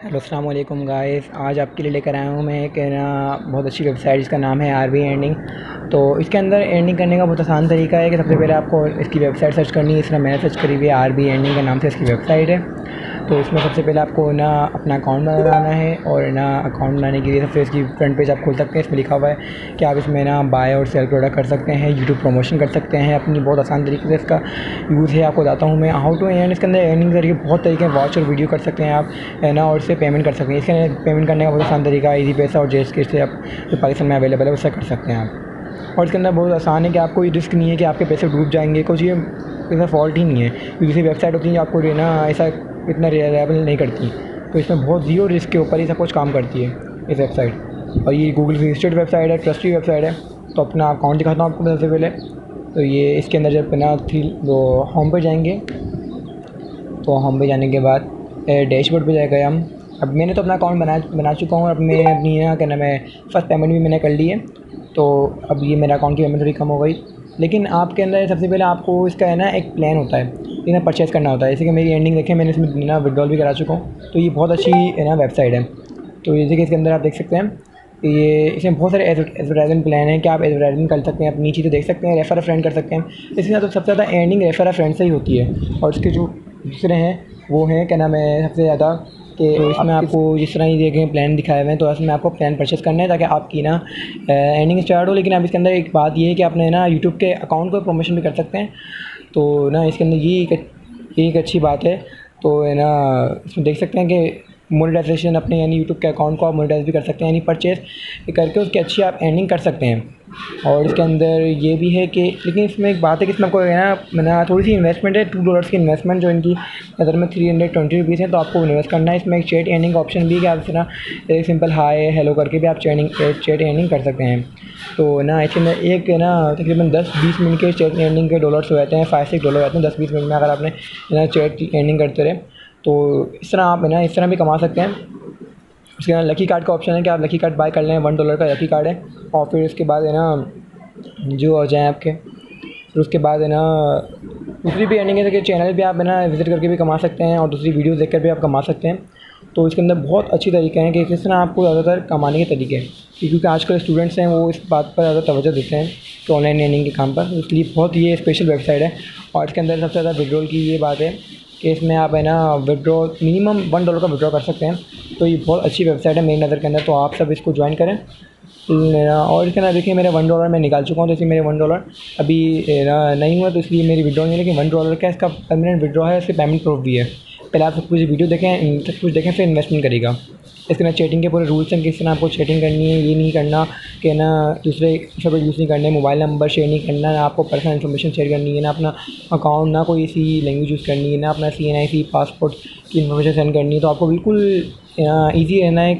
Hello वालेकुम guys. आज आपके लिए लेकर आया हूँ मैं एक ना बहुत अच्छी वेबसाइट, जिसका नाम है आर बी एंडिंग। तो इसके अंदर एंडिंग करने का बहुत आसान तरीका है कि सबसे पहले आपको इसकी वेबसाइट सर्च करनी है। इस तरह मैंने सर्च करी हुई है आर बी एंडिंग के नाम से इसकी वेबसाइट है। तो इसमें सबसे पहले आपको ना अपना अकाउंट बनाना है और ना अकाउंट बनाने के लिए सबसे इसकी फ्रंट पेज आप खोल सकते हैं। इसमें लिखा हुआ है कि आप इसमें ना बाय और सेल प्रोडक्ट कर सकते हैं यूट्यूब प्रमोशन कर सकते हैं। अपनी बहुत आसान तरीके से इसका यूज़ है, आपको बताता हूँ मैं। हाउ टू एंड इसके अंदर एंडिंग ज़रिए बहुत तरीके हैं। वॉच और वीडियो कर सकते हैं आप, है ना? और इससे पेमेंट कर सकते हैं। इसके पेमेंट करने का बहुत आसान तरीका ईजी पैसा और जेस के से आप जो पाकिस्तान में अवेलेबल है, उससे कर सकते हैं आप। और इसके अंदर बहुत आसान है कि आपको ये रिस्क नहीं है कि आपके पैसे डूब जाएँगे। कुछ ये ऐसा फॉल्ट ही नहीं है। क्योंकि वेबसाइट होती है, आपको ना ऐसा इतना रिलायबल नहीं करती। तो इसमें बहुत ज़ीरो रिस्क के ऊपर ही सब कुछ काम करती है इस वेबसाइट और ये गूगल रजिस्टर्ड वेबसाइट है ट्रस्टी वेबसाइट है। तो अपना अकाउंट दिखाता हूँ आपको सबसे पहले। तो ये इसके अंदर जब ना थ्री वो होम पर जाएँगे तो होम पर जाने के बाद डैशबोर्ड पर जाएगा हम। अब मैंने तो अपना अकाउंट बना बना चुका हूँ। अब मैं अपनी यहाँ क्या नाम है फ़र्स्ट पेमेंट भी मैंने कर ली है। तो अब ये मेरा अकाउंट की पेमेंट थोड़ी कम हो गई। लेकिन आपके अंदर सबसे पहले आपको इसका, है ना, एक प्लान होता है। इन्हें परचेज़ करना होता है। जैसे कि मेरी एंडिंग देखें मैंने इसमें ना विड्रॉल भी करा चुका हूँ। तो ये बहुत अच्छी है ना वेबसाइट है। तो जैसे कि इसके अंदर आप देख सकते हैं। कि ये इसमें बहुत सारे एडवर्टाइजमेंट प्लान हैं कि आप एडवर्टाइजमेंट कर सकते हैं अपनी चीज़ें देख सकते हैं रेफ़र फ्रेंड कर सकते हैं। इसके साथ तो सबसे ज़्यादा एंडिंग रेफ़र फ्रेंड से ही होती है। और इसके जो दूसरे हैं वो हैं क्या नाम है सबसे ज़्यादा कि तो इसमें आपको जिस तरह ही देखें प्लान दिखाए हुए हैं तो इसमें आपको प्लान परचेज़ करना है ताकि आपकी ना एंडिंग स्टार्ट हो। लेकिन आप इसके अंदर एक बात ये है कि आपने ना यूट्यूब के अकाउंट को प्रमोशन भी कर सकते हैं। तो ना इसके अंदर ये एक एक अच्छी बात है। तो है ना, इसमें देख सकते हैं कि मोनेटाइजेशन अपने, यानी यूट्यूब के अकाउंट को आप मोनेटाइज भी कर सकते हैं, यानी परचेज करके उसकी अच्छी आप एंडिंग कर सकते हैं। और इसके अंदर ये भी है कि, लेकिन इसमें एक बात है कि इसमें है ना, मैंने थोड़ी सी इन्वेस्टमेंट है टू डॉलर्स की इन्वेस्टमेंट जो इनकी नज़र में थ्री हंड्रेड ट्वेंटी रुपीज़ है तो आपको इन्वेस्ट करना है। इसमें एक चेट एंडिंग ऑप्शन भी है कि आप ना एक सिंपल हाई हेलो करके भी आप चेटिंग चेट एंडिंग कर सकते हैं। तो ना, इसमें एक ना, तकरीबन दस बीस मिनट के चेट एंडिंग के डॉलर्स रहते हैं फाइव सिक्स डॉलर रहते हैं, दस बीस मिनट में अगर आपने ना चेट एंडिंग करते रहे तो इस तरह आप है ना इस तरह भी कमा सकते हैं। उसके बाद लकी कार्ड का ऑप्शन है कि आप लकी कार्ड बाय कर लें वन डॉलर का लकी कार्ड है। और फिर उसके बाद है ना, जो हो जाए आपके। फिर उसके बाद है ना, दूसरी भी अर्निंग है कि चैनल भी आप है ना विज़िट करके भी कमा सकते हैं और दूसरी वीडियोस देखकर भी आप कमा सकते हैं। तो इसके अंदर बहुत अच्छी तरीके हैं कि किस तरह आपको ज़्यादातर कमाने के तरीके हैं। क्योंकि आजकल स्टूडेंट्स हैं, वो इस बात पर ज़्यादा तवज्जो देते हैं कि ऑनलाइन अर्निंग के काम पर। इसलिए बहुत ये स्पेशल वेबसाइट है। और इसके अंदर सबसे ज़्यादा विड्रोल की ये बात है कि इसमें आप है ना विड्रॉ मिनिमम वन डॉलर का विड्रॉ कर सकते हैं। तो ये बहुत अच्छी वेबसाइट है मेरी नज़र के अंदर तो आप सब इसको ज्वाइन करें। और इसके अंदर देखिए, मेरे वन डॉलर मैं निकाल चुका हूँ तो इसलिए मेरे वन डॉलर अभी नहीं हुआ तो इसलिए मेरी विड्रॉ नहीं है लेकिन वन डॉलर का इसका परमानेंट विड्रॉ है इसके पेमेंट प्रूफ भी है। पहले आप सब कुछ वीडियो देखें सब कुछ देखें, फिर इन्वेस्टमेंट करेगा इसके ना चैटिंग के पूरे रूल्स हैं, किस तरह आपको चैटिंग करनी है, ये नहीं करना कि ना, दूसरे शब्द यूज़ नहीं करने मोबाइल नंबर शेयर नहीं करना, ना आपको पर्सनल इन्फॉर्मेशन शेयर करनी है, ना अपना अकाउंट ना कोई सी लैंग्वेज यूज़ करनी है, ना अपना C N I C passport की इन्फॉर्मेशन सेंड करनी है तो आपको बिल्कुल ईजी रहना है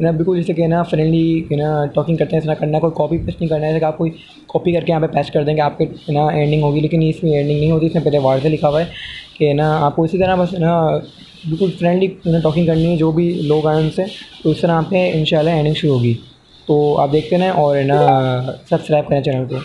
ना, बिल्कुल जैसे कि ना फ्रेंडली ना टॉकिंग करते हैं तरह करना, कोई कॉपी पेस्ट नहीं करना है, जैसे आप कोई कॉपी करके यहाँ पे पेस्ट कर देंगे, आपके ना एंडिंग होगी, लेकिन इसमें एंडिंग नहीं होती, इसमें पहले वार्ड से लिखा हुआ है कि ना, आपको इसी तरह बस ना बिल्कुल फ्रेंडली टॉकिंग करनी है, जो भी लोग आए उनसे तो इस तरह आप पे इन एंडिंग शुरू होगी। तो आप देखते रहें और ना सब्सक्राइब करें चैनल को।